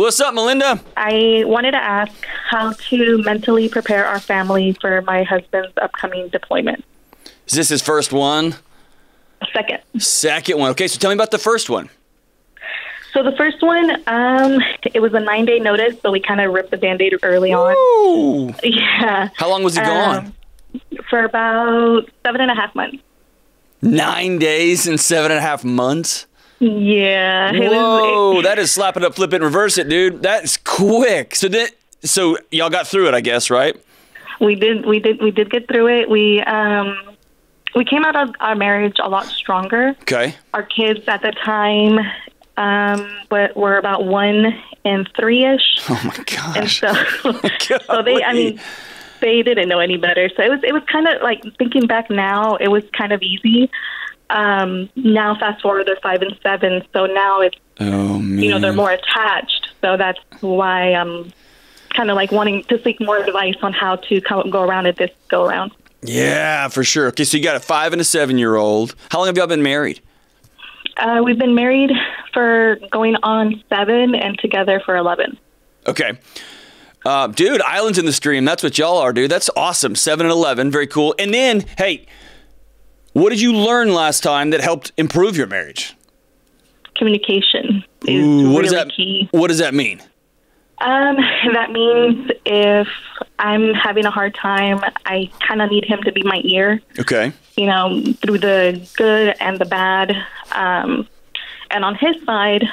What's up, Melinda? I wanted to ask how to mentally prepare our family for my husband's upcoming deployment. Is this his first one? Second. Second one. Okay, so tell me about the first one. So the first one, um, it was a nine day notice, so we kind of ripped the band aid early on. Ooh. Yeah. How long was he gone? Um, for about seven and a half months. Nine days and seven and a half months. Yeah. it was- Whoa, that is slap it up, flip it, reverse it, dude. That's quick. So that, so y'all got through it, I guess, right? we did we did we did get through it. We um we came out of our marriage a lot stronger. Okay. Our kids at the time um were, were about one and three ish. Oh my and gosh. so so they I mean they didn't know any better. So it was it was kind of like thinking back now, it was kind of easy. Um now fast forward they're 5 and 7, so now it's oh, you know they're more attached. So that's why I'm kind of like wanting to seek more advice on how to come, go around it this go around. Yeah, for sure. Okay, so you got a five and a seven year old. How long have y'all been married? Uh, we've been married for going on seven and together for 11. Okay. Uh, dude, islands in the stream. That's what y'all are, dude. That's awesome. Seven and eleven, very cool. And then, hey, what did you learn last time that helped improve your marriage? Communication is Ooh, really what does that key. What does that mean? Um, that means if I'm having a hard time, I kind of need him to be my ear, Okay. you know, through the good and the bad. Um, and on his side,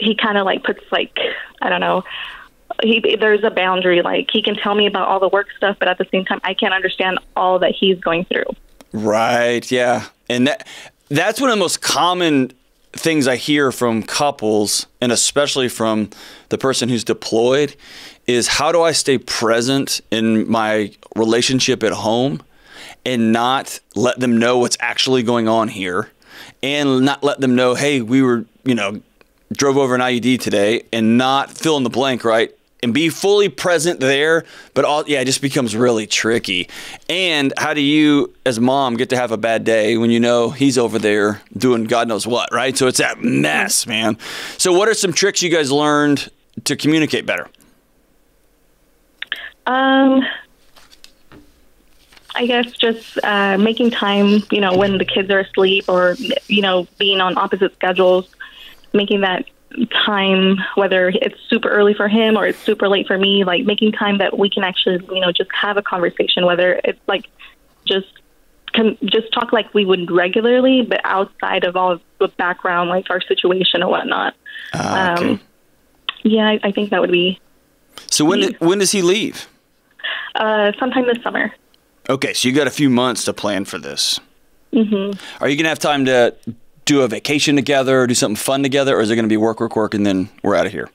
he kind of like puts like I don't know. He there's a boundary. Like he can tell me about all the work stuff, but at the same time, I can't understand all that he's going through. Right. Yeah. And that that's one of the most common things I hear from couples, and especially from the person who's deployed, is how do I stay present in my relationship at home and not let them know what's actually going on here, and not let them know, hey, we were, you know, drove over an IED today, and not fill in the blank, right? And be fully present there. But all yeah, it just becomes really tricky. And how do you, as mom, get to have a bad day when you know he's over there doing God knows what, right? So it's that mess, man. So what are some tricks you guys learned to communicate better? Um, I guess just uh, making time, you know, when the kids are asleep or, you know, being on opposite schedules, making that time, whether it's super early for him or it's super late for me, like making time that we can actually, you know, just have a conversation, whether it's like just can just talk like we would regularly, but outside of all of the background, like our situation or whatnot. Ah, okay. Um, yeah, I, I think that would be So when did, when does he leave? uh, sometime this summer. Okay, so you got a few months to plan for this. Mm-hmm. Are you gonna have time to do a vacation together, or do something fun together, or is it gonna be work, work, work, and then we're out of here?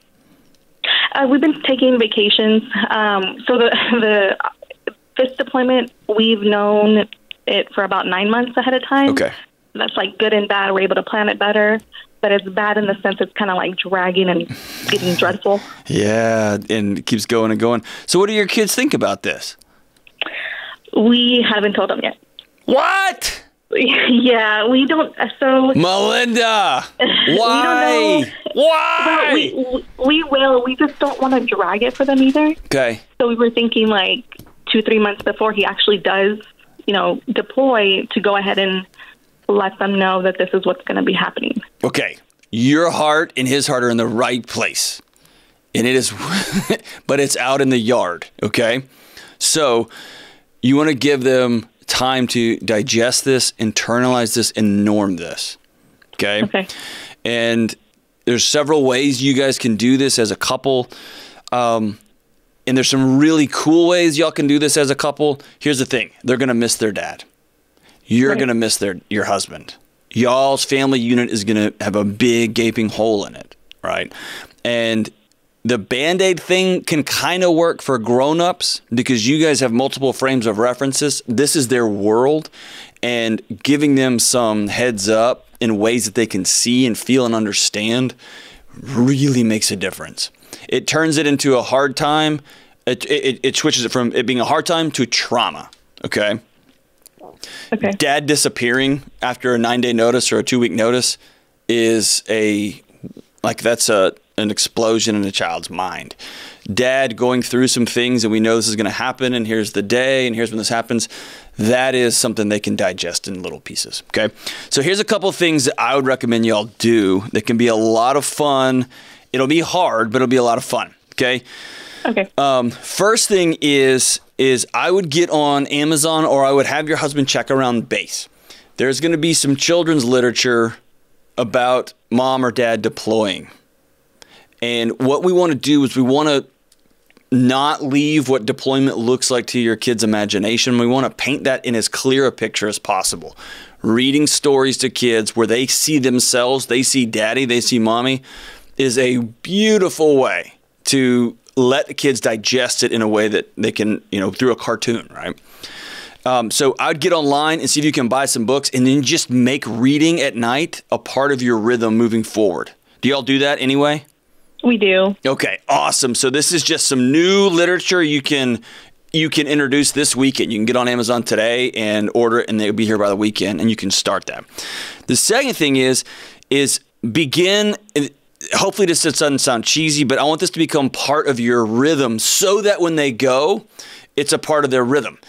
Uh, we've been taking vacations. Um, so the the this deployment, we've known it for about nine months ahead of time. Okay. That's like good and bad. We're able to plan it better, but it's bad in the sense it's kind of like dragging and getting dreadful. Yeah, and it keeps going and going. So what do your kids think about this? We haven't told them yet. What? yeah, we don't. Uh, so Melinda, We why? don't know. Why? Well, we we will. We just don't want to drag it for them either. okay. So we were thinking like two, three months before he actually does, you know, deploy to go ahead and let them know that this is what's going to be happening. Okay. Your heart and his heart are in the right place. And it is, but it's out in the yard. Okay. So you want to give them time to digest this, internalize this, and norm this. Okay. Okay. And there's several ways you guys can do this as a couple. Um, and there's some really cool ways y'all can do this as a couple. Here's the thing they're going to miss their dad. You're Right. going to miss their your husband. Y'all's family unit is going to have a big gaping hole in it, right? And the band-aid thing can kind of work for grown-ups because you guys have multiple frames of references. This is their world and giving them some heads up in ways that they can see and feel and understand really makes a difference. It turns it into a hard time. It, it, it switches it from it being a hard time to trauma. Okay Okay. dad disappearing after a nine day notice or a two week notice is a Like that's a an explosion in a child's mind. Dad going through some things and we know this is going to happen and here's the day and here's when this happens. That is something they can digest in little pieces. Okay. So here's a couple things that I would recommend y'all do that can be a lot of fun. It'll be hard, but it'll be a lot of fun. Okay. Okay. Um, first thing is is I would get on Amazon or I would have your husband check around base. There's going to be some children's literature about mom or dad deploying. And what we want to do is we want to not leave what deployment looks like to your kid's imagination. We want to paint that in as clear a picture as possible. Reading stories to kids where they see themselves, they see daddy, they see mommy, is a beautiful way to let the kids digest it in a way that they can, you know, through a cartoon, right? Um, so I'd get online and see if you can buy some books and then just make reading at night a part of your rhythm moving forward. Do y'all do that anyway? We do. Okay, awesome. So this is just some new literature you can you can introduce this weekend. You can get on Amazon today and order it, and they'll be here by the weekend, and you can start that. The second thing is is begin. Hopefully, this doesn't sound cheesy, but I want this to become part of your rhythm, so that when they go, it's a part of their rhythm.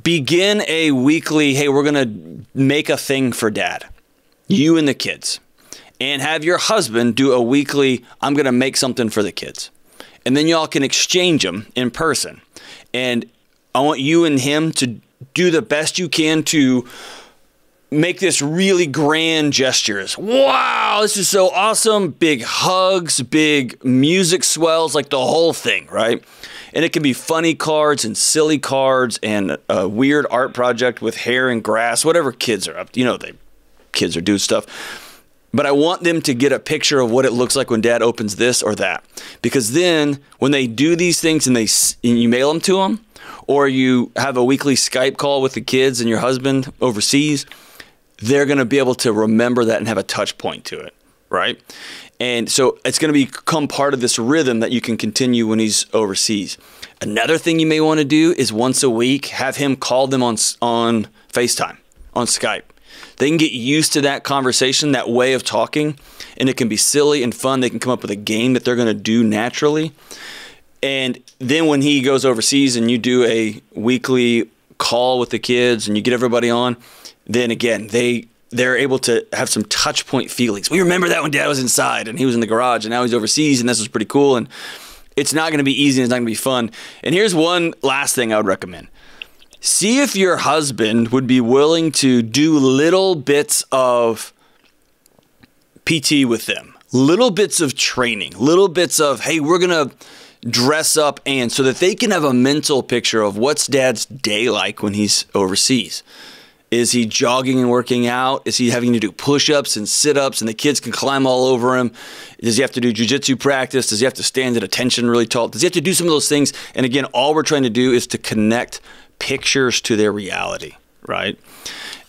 Begin a weekly. Hey, we're gonna make a thing for dad. You and the kids and have your husband do a weekly, I'm going to make something for the kids. And then y'all can exchange them in person. And I want you and him to do the best you can to make this really grand gestures. Wow, this is so awesome. Big hugs, big music swells, like the whole thing, right? And it can be funny cards and silly cards and a weird art project with hair and grass, whatever kids are up. You know, they kids are doing stuff but I want them to get a picture of what it looks like when dad opens this or that. Because then when they do these things and they and you mail them to them or you have a weekly Skype call with the kids and your husband overseas, they're going to be able to remember that and have a touch point to it, right? And so it's going to become part of this rhythm that you can continue when he's overseas. Another thing you may want to do is once a week have him call them on on FaceTime, on Skype they can get used to that conversation, that way of talking, and it can be silly and fun. They can come up with a game that they're going to do naturally. And then when he goes overseas and you do a weekly call with the kids and you get everybody on, then again, they they're able to have some touch point feelings. We remember that when dad was inside and he was in the garage and now he's overseas and this was pretty cool and it's not going to be easy and it's not going to be fun. And here's one last thing I would recommend see if your husband would be willing to do little bits of PT with them, little bits of training, little bits of, hey, we're going to dress up and so that they can have a mental picture of what's dad's day like when he's overseas. Is he jogging and working out? Is he having to do push ups and sit ups and the kids can climb all over him? Does he have to do jujitsu practice? Does he have to stand at attention really tall? Does he have to do some of those things? And again, all we're trying to do is to connect pictures to their reality, right?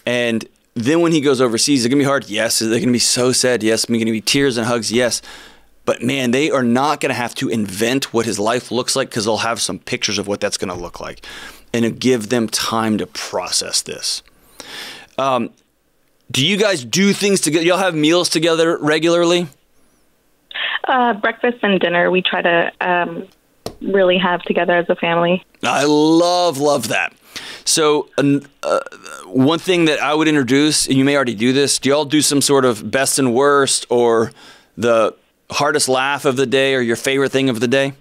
And then when he goes overseas, it's gonna be hard. Yes, they're gonna be so sad. Yes, there's gonna be tears and hugs. Yes, but man, they are not gonna have to invent what his life looks like because they'll have some pictures of what that's gonna look like, and give them time to process this. Um, do you guys do things together? Y'all have meals together regularly? Uh, breakfast and dinner. We try to um, really have together as a family. I love, love that. So, uh, one thing that I would introduce, and you may already do this, do y'all do some sort of best and worst or the hardest laugh of the day or your favorite thing of the day?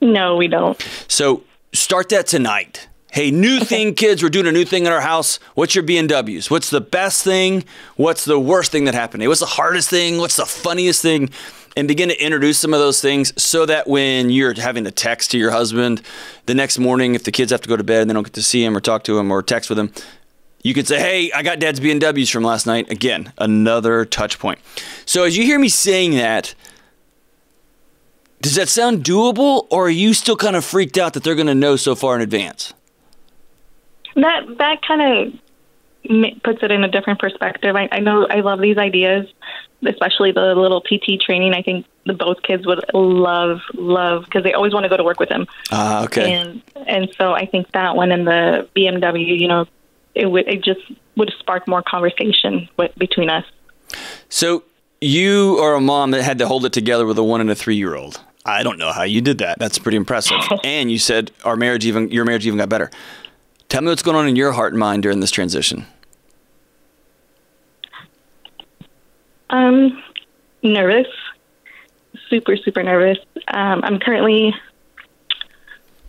No, we don't. So, start that tonight. Hey, new okay. thing, kids. We're doing a new thing in our house. What's your B&Ws? What's the best thing? What's the worst thing that happened? What's the hardest thing? What's the funniest thing? and begin to introduce some of those things so that when you're having to text to your husband the next morning, if the kids have to go to bed and they don't get to see him or talk to him or text with him, you can say, "Hey, I got Dad's B&Ws from last night." Again, another touch point. So as you hear me saying that, does that sound doable, or are you still kind of freaked out that they're going to know so far in advance? That that kind of puts it in a different perspective. I, I know I love these ideas, especially the little PT training. I think the both kids would love love because they always want to go to work with him. Ah, uh, okay. And and so I think that one and the B&W, you know, it would it just would spark more conversation with, between us. So you are a mom that had to hold it together with a one and a three year old. I don't know how you did that. That's pretty impressive. and you said our marriage even your marriage even got better. Tell me what's going on in your heart and mind during this transition. Um, nervous, super super nervous. Um, I'm currently.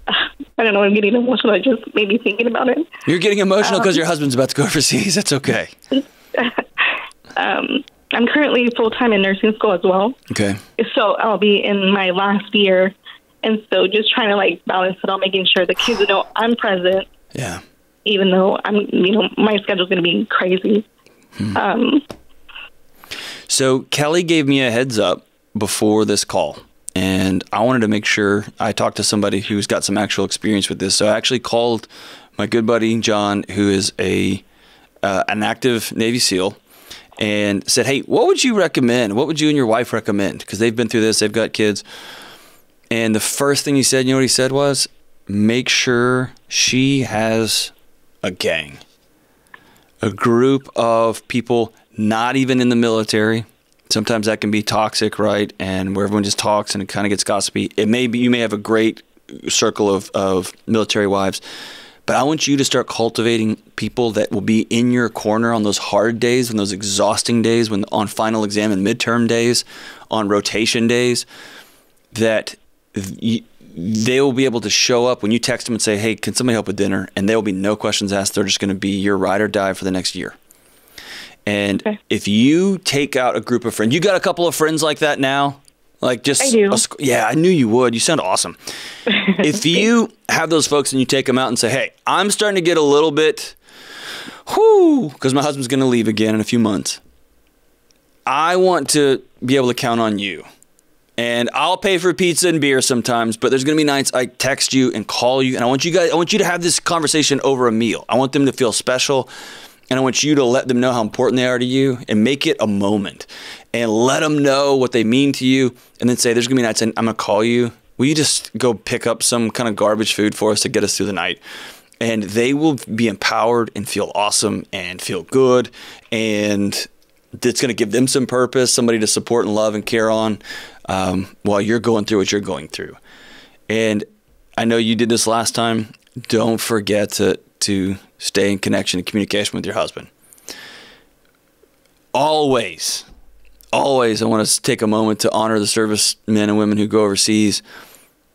I don't know. I'm getting emotional I just maybe thinking about it. You're getting emotional because um, your husband's about to go overseas. That's okay. um, I'm currently full time in nursing school as well. Okay. So I'll be in my last year, and so just trying to like balance it all, making sure the kids know I'm present. Yeah. Even though I'm, you know, my schedule's going to be crazy. Hmm. Um. So Kelly gave me a heads up before this call, and I wanted to make sure I talked to somebody who's got some actual experience with this. So I actually called my good buddy John, who is a uh, an active Navy SEAL and said, Hey, what would you recommend? What would you and your wife recommend? Because they've been through this, they've got kids. And the first thing he said, you know what he said was, make sure she has a gang, a group of people not even in the military. Sometimes that can be toxic, right? And where everyone just talks and it kind of gets gossipy. It may be, you may have a great circle of, of military wives but I want you to start cultivating people that will be in your corner on those hard days, on those exhausting days, when on final exam and midterm days, on rotation days, that they will be able to show up when you text them and say, "Hey, can somebody help with dinner?" And there will be no questions asked. They're just going to be your ride or die for the next year. And okay. if you take out a group of friends, you got a couple of friends like that now. Like just I do. Yeah, I knew you would. You sound awesome. if you have those folks and you take them out and say, "Hey, I'm starting to get a little bit whoo because my husband's going to leave again in a few months. I want to be able to count on you." And I'll pay for pizza and beer sometimes, but there's going to be nights I text you and call you and I want you guys I want you to have this conversation over a meal. I want them to feel special and I want you to let them know how important they are to you and make it a moment and let them know what they mean to you. And then say, There's to be nights and I'm to call you. Will you just go pick up some kind of garbage food for us to get us through the night? And they will be empowered and feel awesome and feel good. And it's going to give them some purpose, somebody to support and love and care on um, while you're going through what you're going through. And I know you did this last time. Don't forget to to stay in connection and communication with your husband. Always, always, I want to take a moment to honor the servicemen and women who go overseas.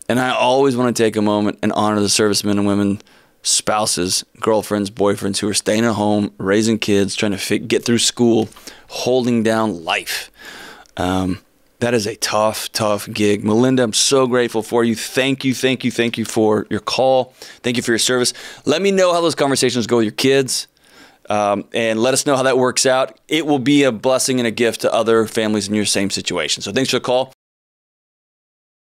And I always want to take a moment and honor the servicemen and women, spouses, girlfriends, boyfriends who are staying at home, raising kids, trying to get through school, holding down life. Um, that is a tough, tough gig. Melinda, I'm so grateful for you. Thank you, thank you, thank you for your call. Thank you for your service. Let me know how those conversations go with your kids. Um, and let us know how that works out. It will be a blessing and a gift to other families in your same situation. So thanks for the call.